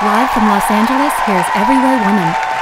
Live from Los Angeles, here's Everywhere Woman.